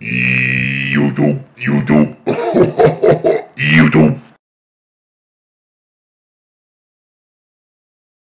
YouTube, YouTube.